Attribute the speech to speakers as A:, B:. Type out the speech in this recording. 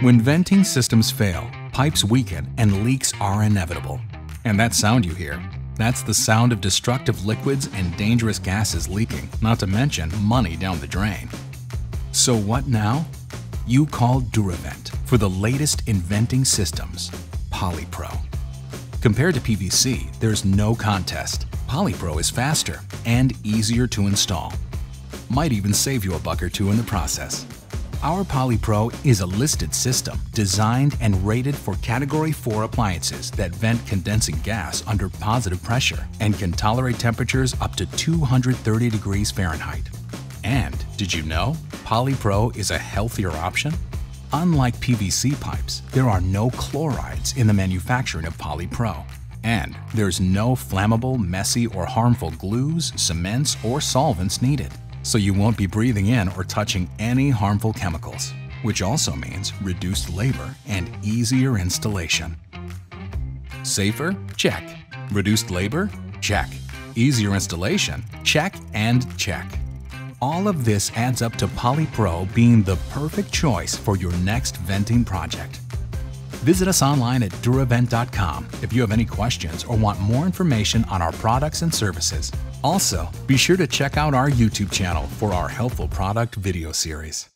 A: When venting systems fail, pipes weaken and leaks are inevitable. And that sound you hear, that's the sound of destructive liquids and dangerous gases leaking, not to mention money down the drain. So what now? You call Duravent for the latest in venting systems, PolyPro. Compared to PVC, there's no contest. PolyPro is faster and easier to install. Might even save you a buck or two in the process. Our PolyPro is a listed system designed and rated for Category 4 appliances that vent condensing gas under positive pressure and can tolerate temperatures up to 230 degrees Fahrenheit. And did you know PolyPro is a healthier option? Unlike PVC pipes, there are no chlorides in the manufacturing of PolyPro. And there's no flammable, messy, or harmful glues, cements, or solvents needed so you won't be breathing in or touching any harmful chemicals, which also means reduced labor and easier installation. Safer? Check. Reduced labor? Check. Easier installation? Check and check. All of this adds up to PolyPro being the perfect choice for your next venting project. Visit us online at Duravent.com if you have any questions or want more information on our products and services. Also, be sure to check out our YouTube channel for our helpful product video series.